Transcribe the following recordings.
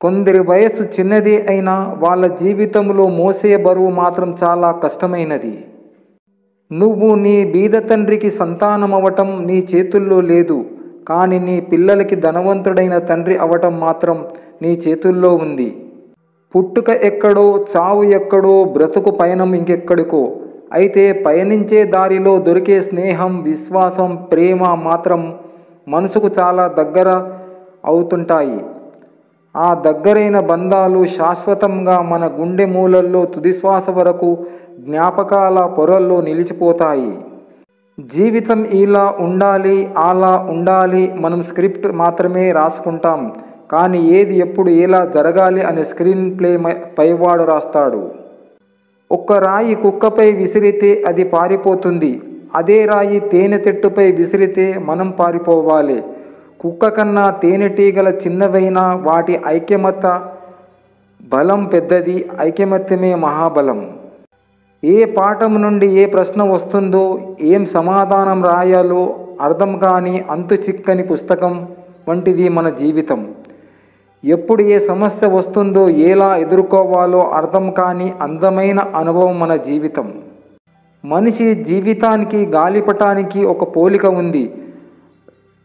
కొందరి వయస్సు చిన్నది అయినా వాళ్ళ జీవితంలో మోసే బరువు మాత్రం చాలా కష్టమైనది. నువ్వు నీ బీద తండ్రికి సంతానం అవటం నీ చేతుల్లో లేదు కానీ నీ పిల్లలకి ధనవంతుడైన తండ్రి అవటం మాత్రం నీ చేతుల్లో ఉంది. పుట్టుక ఎక్కడో చావు ఎక్కడో బ్రతుకు పయనం ఇంకెక్కడికో అయితే పయనించే దారిలో దొరికే స్నేహం విశ్వాసం ప్రేమ మాత్రం మనసుకు చాలా దగ్గర అవుతుంటాయి. ఆ దగ్గరైన బంధాలు శాశ్వతంగా మన గుండె మూలల్లో తుదిశ్వాస వరకు జ్ఞాపకాల పొరల్లో నిలిచిపోతాయి. జీవితం ఇలా ఉండాలి అలా ఉండాలి మనం స్క్రిప్ట్ మాత్రమే రాసుకుంటాం. కానీ ఏది ఎప్పుడు ఎలా జరగాలి అనే స్క్రీన్ ప్లే పైవాడు రాస్తాడు. ఒక్క రాయి కుక్కపై విసిరితే అది పారిపోతుంది. అదే రాయి తేనె తెట్టుపై విసిరితే మనం పారిపోవాలి. కుక్క కన్నా తేనెటీగల చిన్నవైన వాటి ఐక్యమత బలం పెద్దది ఐక్యమత్యమే మహాబలం. ఏ పాఠం నుండి ఏ ప్రశ్న వస్తుందో ఏం సమాధానం రాయాలో అర్థం కాని అంతు చిక్కని పుస్తకం వంటిది మన జీవితం. ఎప్పుడు ఏ సమస్య వస్తుందో ఎలా ఎదుర్కోవాలో అర్థం కాని అందమైన అనుభవం మన జీవితం. మనిషి జీవితానికి గాలిపటానికి ఒక పోలిక ఉంది.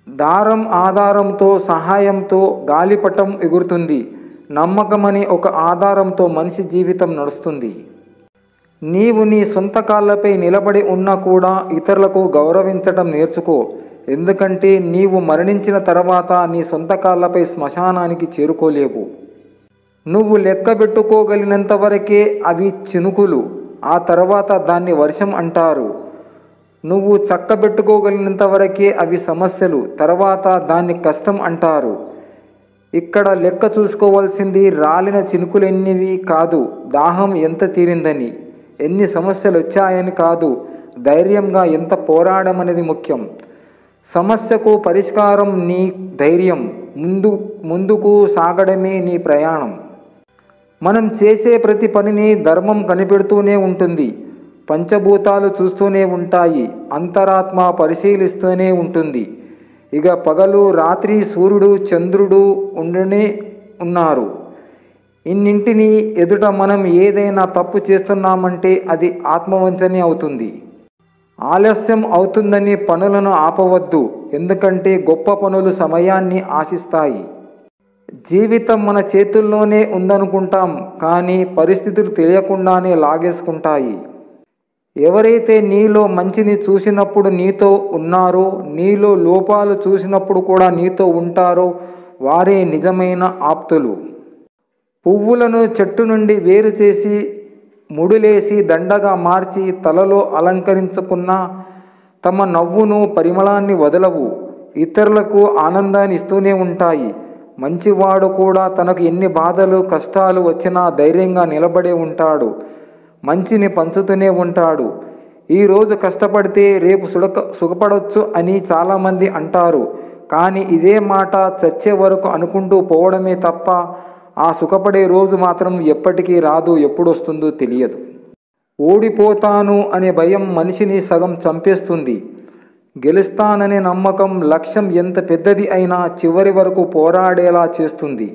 దారం ఆధారంతో సహాయంతో గాలిపటం ఎగురుతుంది. నమ్మకమనే ఒక ఆధారంతో మనిషి జీవితం నడుస్తుంది. నీవు నీ సొంత కాళ్ళపై నిలబడి ఉన్నా కూడా ఇతరులకు గౌరవించటం నేర్చుకో. ఎందుకంటే నీవు మరణించిన తర్వాత నీ సొంత కాళ్ళపై శ్మశానానికి చేరుకోలేవు. నువ్వు లెక్క పెట్టుకోగలిగినంతవరకే అవి చినుకులు. ఆ తర్వాత దాన్ని వర్షం అంటారు. నువ్వు చక్కబెట్టుకోగలిగినంత వరకే అవి సమస్యలు తర్వాత దాన్ని కష్టం అంటారు. ఇక్కడ లెక్క చూసుకోవాల్సింది రాలిన చినుకులెన్నివి కాదు దాహం ఎంత తీరిందని. ఎన్ని సమస్యలు వచ్చాయని కాదు ధైర్యంగా ఎంత పోరాడమనేది ముఖ్యం. సమస్యకు పరిష్కారం నీ ధైర్యం ముందు ముందుకు సాగడమే నీ ప్రయాణం. మనం చేసే ప్రతి పనిని ధర్మం కనిపెడుతూనే ఉంటుంది. పంచభూతాలు చూస్తూనే ఉంటాయి. అంతరాత్మ పరిశీలిస్తూనే ఉంటుంది. ఇక పగలు రాత్రి సూర్యుడు చంద్రుడు ఉండనే ఉన్నారు. ఇన్నింటిని ఎదుట మనం ఏదైనా తప్పు చేస్తున్నామంటే అది ఆత్మవంచనే అవుతుంది. ఆలస్యం అవుతుందని పనులను ఆపవద్దు. ఎందుకంటే గొప్ప పనులు సమయాన్ని ఆశిస్తాయి. జీవితం మన చేతుల్లోనే ఉందనుకుంటాం. కానీ పరిస్థితులు తెలియకుండానే లాగేసుకుంటాయి. ఎవరైతే నీలో మంచిని చూసినప్పుడు నీతో ఉన్నారో నీలో లోపాలు చూసినప్పుడు కూడా నీతో ఉంటారో వారే నిజమైన ఆప్తులు. పువ్వులను చెట్టు నుండి వేరు చేసి ముడులేసి దండగా మార్చి తలలో అలంకరించుకున్న తమ నవ్వును పరిమళాన్ని వదలవు. ఇతరులకు ఆనందాన్ని ఇస్తూనే ఉంటాయి. మంచివాడు కూడా తనకు ఎన్ని బాధలు కష్టాలు వచ్చినా ధైర్యంగా నిలబడే ఉంటాడు. మంచిని పంచుతూనే ఉంటాడు. ఈరోజు కష్టపడితే రేపు సుడక సుఖపడవచ్చు అని చాలామంది అంటారు. కానీ ఇదే మాట చచ్చే వరకు అనుకుంటూ పోవడమే తప్ప ఆ సుఖపడే రోజు మాత్రం ఎప్పటికీ రాదు ఎప్పుడు వస్తుందో తెలియదు. ఓడిపోతాను అనే భయం మనిషిని సగం చంపేస్తుంది. గెలుస్తాననే నమ్మకం లక్ష్యం ఎంత పెద్దది అయినా చివరి వరకు పోరాడేలా చేస్తుంది.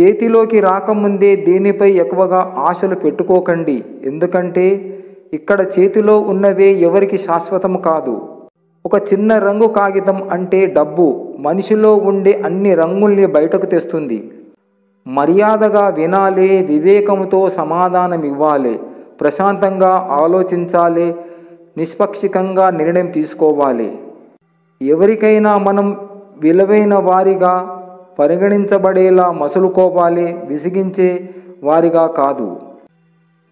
చేతిలోకి రాకముందే దేనిపై ఎక్కువగా ఆశలు పెట్టుకోకండి. ఎందుకంటే ఇక్కడ చేతిలో ఉన్నవే ఎవరికి శాశ్వతం కాదు. ఒక చిన్న రంగు కాగితం అంటే డబ్బు మనిషిలో ఉండే అన్ని రంగుల్ని బయటకు తెస్తుంది. మర్యాదగా వినాలి వివేకంతో సమాధానం ఇవ్వాలి ప్రశాంతంగా ఆలోచించాలి నిష్పక్షికంగా నిర్ణయం తీసుకోవాలి. ఎవరికైనా మనం విలువైన వారిగా పరిగణించబడేలా మసులుకోవాలి విసిగించే వారిగా కాదు.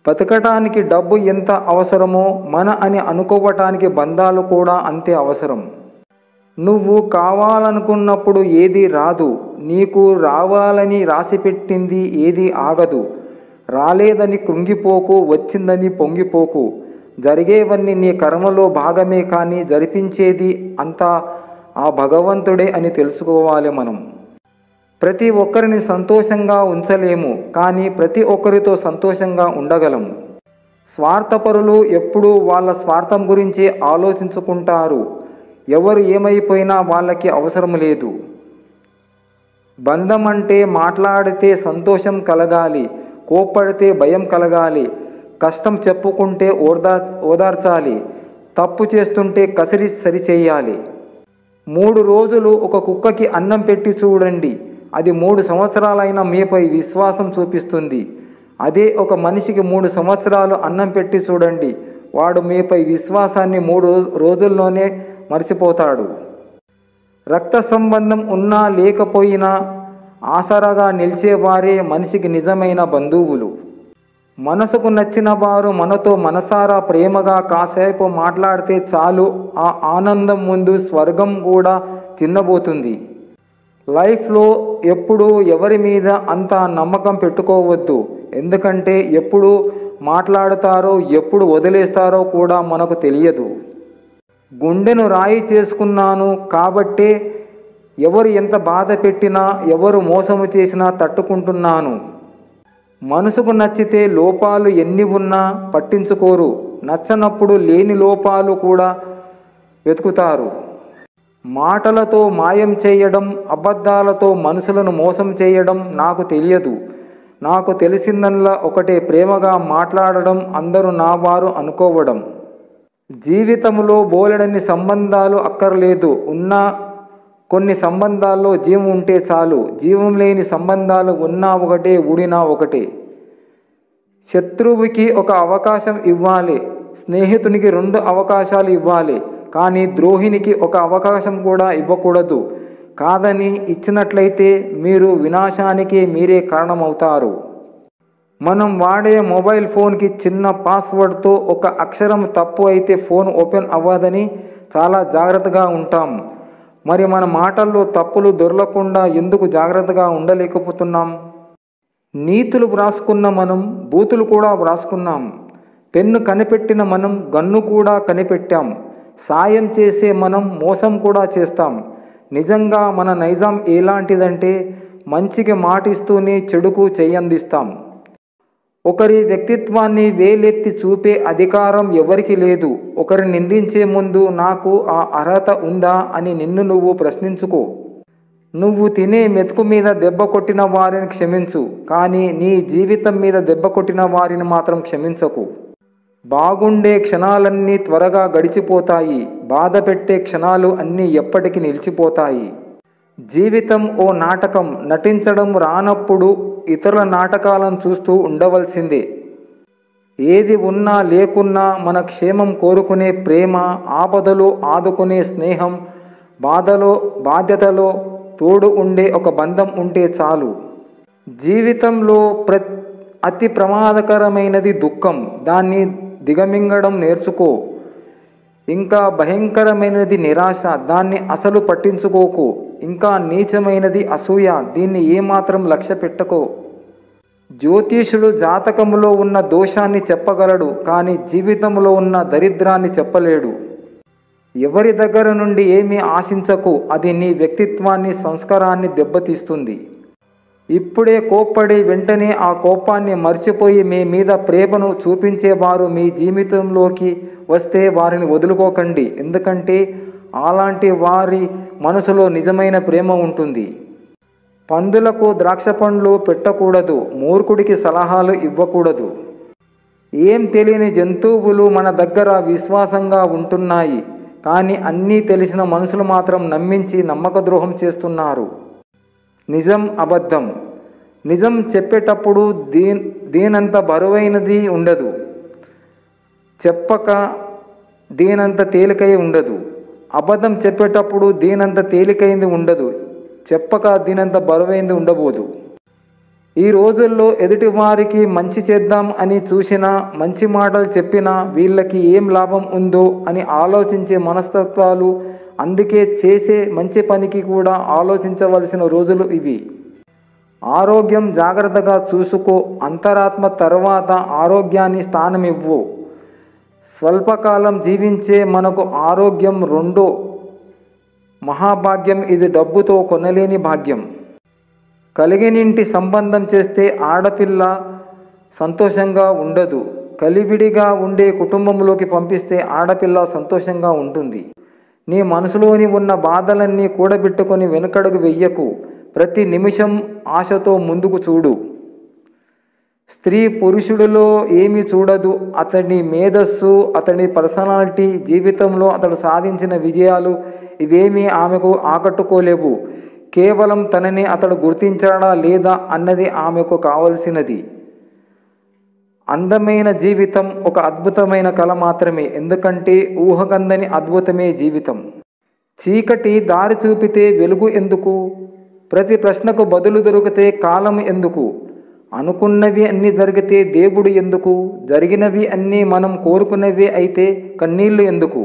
బతకటానికి డబ్బు ఎంత అవసరమో మన అని అనుకోవటానికి బంధాలు కూడా అంతే అవసరం. నువ్వు కావాలనుకున్నప్పుడు ఏది రాదు నీకు రావాలని రాసిపెట్టింది ఏది ఆగదు. రాలేదని కృంగిపోకు వచ్చిందని పొంగిపోకు. జరిగేవన్నీ నీ కర్మలో భాగమే కానీ జరిపించేది అంతా ఆ భగవంతుడే అని తెలుసుకోవాలి మనం. ప్రతి ఒక్కరిని సంతోషంగా ఉంచలేము కానీ ప్రతి ఒక్కరితో సంతోషంగా ఉండగలము. స్వార్థపరులు ఎప్పుడూ వాళ్ళ స్వార్థం గురించి ఆలోచించుకుంటారు. ఎవరు ఏమైపోయినా వాళ్ళకి అవసరం లేదు. బంధం అంటే మాట్లాడితే సంతోషం కలగాలి కోప్పడితే భయం కలగాలి కష్టం చెప్పుకుంటే ఓదా ఓదార్చాలి తప్పు చేస్తుంటే కసిరి సరిచేయాలి. మూడు రోజులు ఒక కుక్కకి అన్నం పెట్టి చూడండి. అది మూడు సంవత్సరాలైనా మీపై విశ్వాసం చూపిస్తుంది. అదే ఒక మనిషికి మూడు సంవత్సరాలు అన్నం పెట్టి చూడండి. వాడు మీపై విశ్వాసాన్ని మూడు రోజుల్లోనే మర్చిపోతాడు. రక్త సంబంధం ఉన్నా లేకపోయినా ఆసరాగా నిలిచేవారే మనిషికి నిజమైన బంధువులు. మనసుకు నచ్చిన వారు మనతో మనసారా ప్రేమగా కాసేపు మాట్లాడితే చాలు. ఆ ఆనందం ముందు స్వర్గం కూడా చిన్నబోతుంది. లైఫ్లో ఎప్పుడు ఎవరి మీద అంత నమ్మకం పెట్టుకోవద్దు. ఎందుకంటే ఎప్పుడు మాట్లాడతారో ఎప్పుడు వదిలేస్తారో కూడా మనకు తెలియదు. గుండెను రాయి చేసుకున్నాను కాబట్టే ఎవరు ఎంత బాధ పెట్టినా ఎవరు మోసము చేసినా తట్టుకుంటున్నాను. మనసుకు నచ్చితే లోపాలు ఎన్ని ఉన్నా పట్టించుకోరు. నచ్చనప్పుడు లేని లోపాలు కూడా వెతుకుతారు. మాటలతో మాయం చేయడం అబద్ధాలతో మనుషులను మోసం చేయడం నాకు తెలియదు. నాకు తెలిసిందల్లా ఒకటే ప్రేమగా మాట్లాడడం అందరూ నా వారు అనుకోవడం. జీవితంలో బోలెడన్ని సంబంధాలు అక్కర్లేదు. ఉన్న కొన్ని సంబంధాల్లో జీవం ఉంటే చాలు. జీవం లేని సంబంధాలు ఉన్నా ఒకటే ఊడినా ఒకటే. శత్రువుకి ఒక అవకాశం ఇవ్వాలి. స్నేహితునికి రెండు అవకాశాలు ఇవ్వాలి. కానీ ద్రోహినికి ఒక అవకాశం కూడా ఇవ్వకూడదు. కాదని ఇచ్చినట్లయితే మీరు వినాశానికి మీరే కారణమవుతారు. మనం వాడే మొబైల్ ఫోన్కి చిన్న పాస్వర్డ్తో ఒక అక్షరం తప్పు అయితే ఫోన్ ఓపెన్ అవ్వదని చాలా జాగ్రత్తగా ఉంటాం. మరి మన మాటల్లో తప్పులు దొరలకుండా ఎందుకు జాగ్రత్తగా ఉండలేకపోతున్నాం? నీతులు వ్రాసుకున్న మనం బూతులు కూడా వ్రాసుకున్నాం. పెన్ను కనిపెట్టిన మనం గన్ను కూడా కనిపెట్టాం. సాయం చేసే మనం మోసం కూడా చేస్తాం. నిజంగా మన నైజాం ఎలాంటిదంటే మంచికి మాటిస్తూనే చెడుకు చెయ్యందిస్తాం. ఒకరి వ్యక్తిత్వాన్ని వేలెత్తి చూపే అధికారం ఎవరికి లేదు. ఒకరి నిందించే ముందు నాకు ఆ అర్హత ఉందా అని నిన్ను నువ్వు ప్రశ్నించుకో. నువ్వు తినే మెతుకు మీద దెబ్బ కొట్టిన వారిని క్షమించు. కానీ నీ జీవితం మీద దెబ్బ కొట్టిన వారిని మాత్రం క్షమించకు. బాగుండే క్షణాలన్నీ త్వరగా గడిచిపోతాయి బాధ పెట్టే క్షణాలు అన్నీ ఎప్పటికీ నిలిచిపోతాయి. జీవితం ఓ నాటకం నటించడం రానప్పుడు ఇతరుల నాటకాలను చూస్తూ ఉండవలసిందే. ఏది ఉన్నా లేకున్నా మన క్షేమం కోరుకునే ప్రేమ ఆపదలో ఆదుకునే స్నేహం బాధలో బాధ్యతలో తోడు ఉండే ఒక బంధం ఉంటే చాలు. జీవితంలో ప్ర అతి ప్రమాదకరమైనది దుఃఖం. దాన్ని దిగమింగడం నేర్చుకో. ఇంకా భయంకరమైనది నిరాశ దాన్ని అసలు పట్టించుకోకు. ఇంకా నీచమైనది అసూయ దీన్ని ఏమాత్రం లక్ష్య పెట్టకో. జ్యోతిషుడు జాతకములో ఉన్న దోషాన్ని చెప్పగలడు కానీ జీవితంలో ఉన్న దరిద్రాన్ని చెప్పలేడు. ఎవరి దగ్గర నుండి ఏమీ ఆశించకు అది నీ వ్యక్తిత్వాన్ని సంస్కారాన్ని దెబ్బతీస్తుంది. ఇప్పుడే కోప్పడి వెంటనే ఆ కోపాన్ని మర్చిపోయి మీ మీద ప్రేమను చూపించేవారు మీ జీవితంలోకి వస్తే వారిని వదులుకోకండి. ఎందుకంటే అలాంటి వారి మనసులో నిజమైన ప్రేమ ఉంటుంది. పందులకు ద్రాక్ష పండ్లు పెట్టకూడదు. మూర్ఖుడికి సలహాలు ఇవ్వకూడదు. ఏం తెలియని జంతువులు మన దగ్గర విశ్వాసంగా ఉంటున్నాయి. కానీ అన్నీ తెలిసిన మనుషులు మాత్రం నమ్మించి నమ్మక ద్రోహం చేస్తున్నారు. నిజం అబద్ధం. నిజం చెప్పేటప్పుడు దీన్ దీనంత బరువైనది ఉండదు. చెప్పక దీనంత తేలికై ఉండదు. అబద్ధం చెప్పేటప్పుడు దీనంత తేలికైంది ఉండదు. చెప్పక దీనంత బరువైంది ఉండబోదు. ఈ రోజుల్లో ఎదుటి వారికి మంచి చేద్దాం అని చూసినా మంచి మాటలు చెప్పినా వీళ్ళకి ఏం లాభం ఉందో అని ఆలోచించే మనస్తత్వాలు అందుకే చేసే మంచి పనికి కూడా ఆలోచించవలసిన రోజులు ఇవి. ఆరోగ్యం జాగ్రత్తగా చూసుకో అంతరాత్మ తర్వాత ఆరోగ్యాన్ని స్థానమివ్వు. స్వల్పకాలం జీవించే మనకు ఆరోగ్యం రెండో మహాభాగ్యం ఇది డబ్బుతో కొనలేని భాగ్యం. కలిగినింటి సంబంధం చేస్తే ఆడపిల్ల సంతోషంగా ఉండదు. కలివిడిగా ఉండే కుటుంబంలోకి పంపిస్తే ఆడపిల్ల సంతోషంగా ఉంటుంది. నీ మనసులోని ఉన్న బాధలన్నీ కూడబెట్టుకొని వెనుకడుగు వెయ్యకు ప్రతి నిమిషం ఆశతో ముందుకు చూడు. స్త్రీ పురుషుడిలో ఏమి చూడదు. అతని మేధస్సు అతని పర్సనాలిటీ జీవితంలో అతడు సాధించిన విజయాలు ఇవేమీ ఆమెకు ఆకట్టుకోలేవు. కేవలం తనని అతడు గుర్తించాడా లేదా అన్నది ఆమెకు కావలసినది. అందమైన జీవితం ఒక అద్భుతమైన కళ మాత్రమే. ఎందుకంటే ఊహకందని అద్భుతమే జీవితం. చీకటి దారి చూపితే వెలుగు ఎందుకు? ప్రతి ప్రశ్నకు బదులు దొరికితే కాలం ఎందుకు? అనుకున్నవి అన్నీ జరిగితే దేవుడు ఎందుకు? జరిగినవి అన్నీ మనం కోరుకున్నవి అయితే కన్నీళ్ళు ఎందుకు?